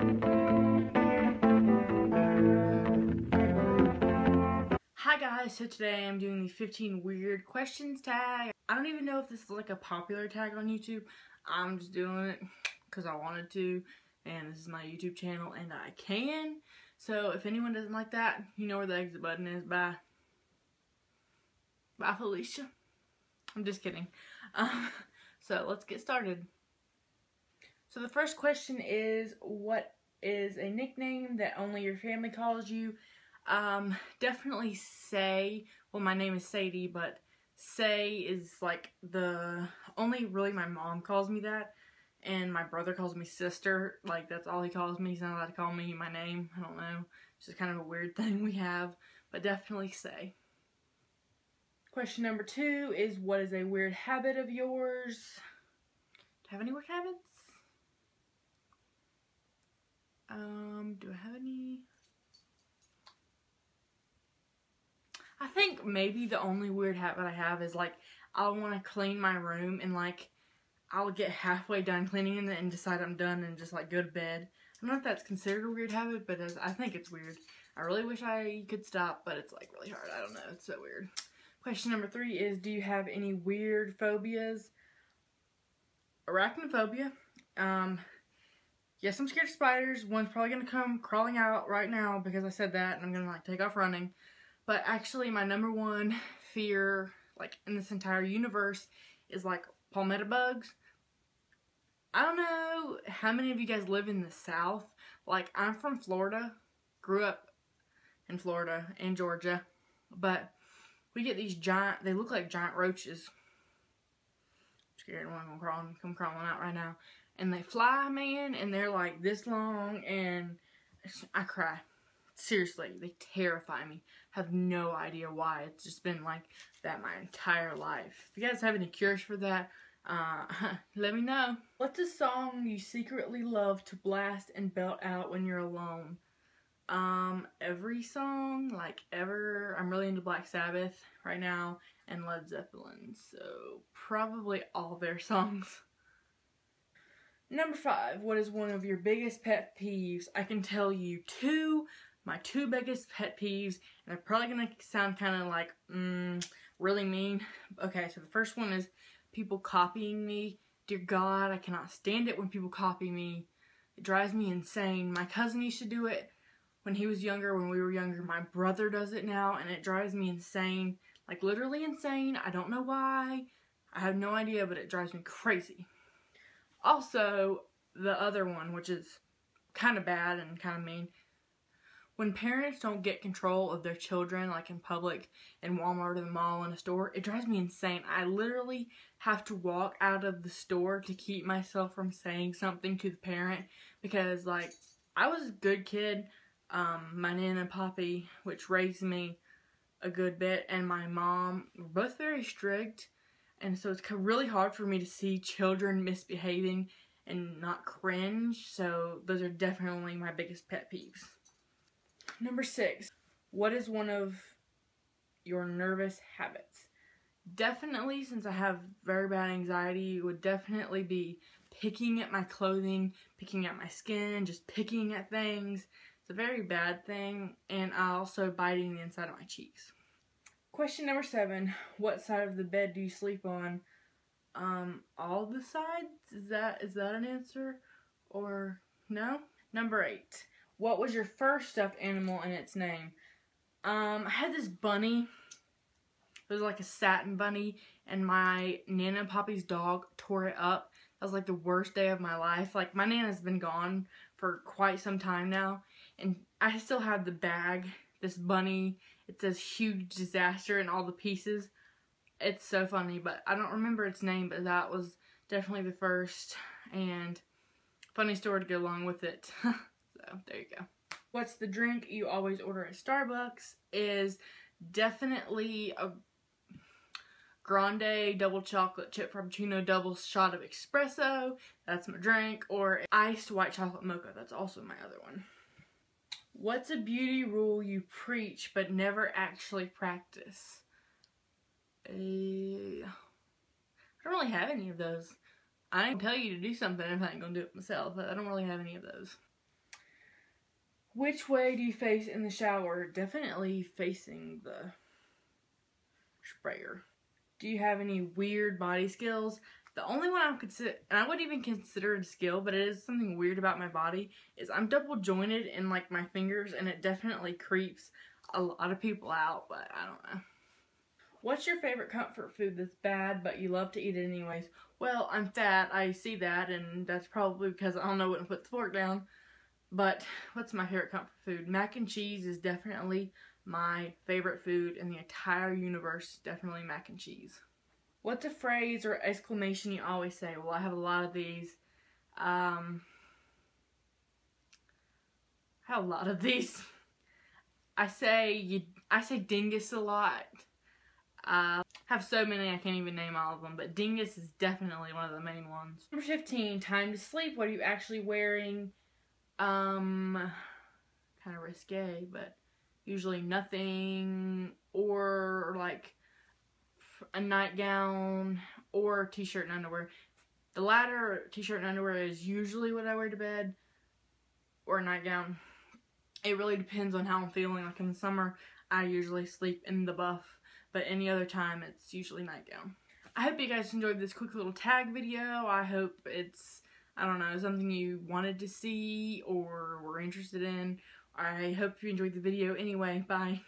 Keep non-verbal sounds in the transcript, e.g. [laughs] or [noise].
Hi guys, so today I'm doing the 15 weird questions tag. I don't even know if this is like a popular tag on YouTube. I'm just doing it because I wanted to and this is my YouTube channel and I can. So if anyone doesn't like that, you know where the exit button is. Bye. Bye Felicia. I'm just kidding. [laughs] Um, so let's get started. So the first question is, what is a nickname that only your family calls you? Um, definitely Say. Well, my name is Sadie, but Say is like the only really my mom calls me that. And my brother calls me sister. Like, that's all he calls me. He's not allowed to call me my name. I don't know. It's just kind of a weird [laughs] thing we have. But definitely Say. Question number two is, what is a weird habit of yours? Do I have any weird habits? Um, do I have any? I think maybe the only weird habit I have is like I'll want to clean my room and like I'll get halfway done cleaning it and decide I'm done and just like go to bed. I don't know if that's considered a weird habit, but I think it's weird. I really wish I could stop, but it's like really hard. I don't know. It's so weird. Question number three is, do you have any weird phobias? Arachnophobia. Um, yes, I'm scared of spiders. One's probably going to come crawling out right now because I said that and I'm going to like take off running. But actually my number one fear like in this entire universe is like palmetto bugs. I don't know how many of you guys live in the south. Like I'm from Florida. Grew up in Florida and Georgia. But we get these giant they look like giant roaches. I'm scared one gonna crawl come crawling out right now and they fly, man, and they're like this long, and I cry. Seriously, they terrify me. Have no idea why. It's just been like that my entire life. If you guys have any cures for that, uh, [laughs] let me know. What's a song you secretly love to blast and belt out when you're alone? Um, every song, like ever. I'm really into Black Sabbath right now and Led Zeppelin, so probably all their [laughs] songs. Number five, what is one of your biggest pet peeves? I can tell you two, my two biggest pet peeves, and they're probably going to sound kind of like, mm, really mean. Okay, so the first one is people copying me. Dear God, I cannot stand it when people copy me. It drives me insane. My cousin used to do it when he was younger, when we were younger. My brother does it now, and it drives me insane. Like, literally insane. I don't know why. I have no idea, but it drives me crazy. Also, the other one, which is kind of bad and kind of mean, when parents don't get control of their children, like in public, in Walmart or the mall, in a store, it drives me insane. I literally have to walk out of the store to keep myself from saying something to the parent because, like, I was a good kid. Um, my Nana and Poppy, which raised me a good bit, and my mom were both very strict and so it's really hard for me to see children misbehaving and not cringe. So those are definitely my biggest pet peeves. Number six, what is one of your nervous habits? Definitely, since I have very bad anxiety, would definitely be picking at my clothing, picking at my skin, just picking at things. It's a very bad thing, and also biting the inside of my cheeks. Question number seven. What side of the bed do you sleep on? Um, all the sides? Is that is that an answer? Or no? Number eight. What was your first stuffed animal and its name? Um, I had this bunny. It was like a satin bunny, and my Nana Poppy's dog tore it up. That was like the worst day of my life. Like, my Nana's been gone for quite some time now, and I still have the bag, this bunny it says huge disaster and all the pieces. It's so funny, but I don't remember its name, but that was definitely the first. And funny story to go along with it. [laughs] so there you go. What's the drink you always order at Starbucks is definitely a grande double chocolate chip frappuccino double shot of espresso. That's my drink. Or iced white chocolate mocha. That's also my other one. What's a beauty rule you preach but never actually practice? Uh, I don't really have any of those. I can tell you to do something if I ain't gonna do it myself, I don't really have any of those. Which way do you face in the shower? Definitely facing the sprayer. Do you have any weird body skills? The only one I would consider, and I wouldn't even consider it a skill, but it is something weird about my body, is I'm double jointed in like my fingers and it definitely creeps a lot of people out, but I don't know. What's your favorite comfort food that's bad, but you love to eat it anyways? Well, I'm fat, I see that, and that's probably because I don't know when to put the fork down. But what's my favorite comfort food? Mac and cheese is definitely my favorite food in the entire universe. Definitely mac and cheese. What's a phrase or exclamation you always say? Well, I have a lot of these. Um, I have a lot of these. I say you. I say dingus a lot. I uh, have so many I can't even name all of them, but dingus is definitely one of the main ones. Number 15, time to sleep. What are you actually wearing? Um, kind of risque, but usually nothing or like a nightgown or t-shirt and underwear. The latter, t-shirt and underwear, is usually what I wear to bed or a nightgown. It really depends on how I'm feeling. Like in the summer, I usually sleep in the buff, but any other time, it's usually nightgown. I hope you guys enjoyed this quick little tag video. I hope it's, I don't know, something you wanted to see or were interested in. I hope you enjoyed the video anyway. Bye.